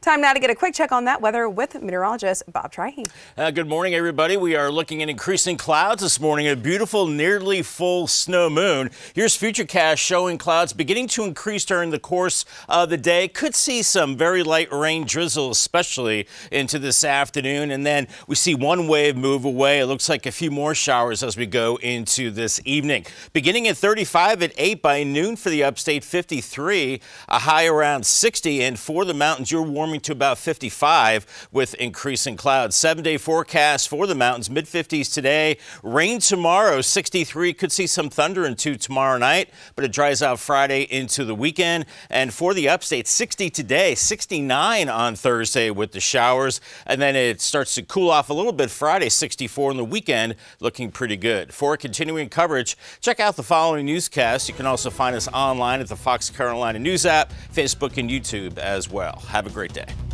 Time now to get a quick check on that weather with meteorologist Bob Trihy. Uh, good morning, everybody. We are looking at increasing clouds this morning. A beautiful, nearly full snow moon. Here's Futurecast showing clouds beginning to increase during the course of the day. Could see some very light rain drizzle, especially into this afternoon. And then we see one wave move away. It looks like a few more showers as we go into this evening. Beginning at 35 at 8 by noon for the upstate, 53, a high around 60. And for the mountains, you're warm warming to about 55 with increasing clouds. Seven day forecast for the mountains, mid 50s today. Rain tomorrow, 63. Could see some thunder into tomorrow night, but it dries out Friday into the weekend. And for the upstate, 60 today, 69 on Thursday with the showers. And then it starts to cool off a little bit Friday, 64 in the weekend, looking pretty good. For continuing coverage, check out the following newscast. You can also find us online at the Fox Carolina News app, Facebook, and YouTube as well. Have a great day day.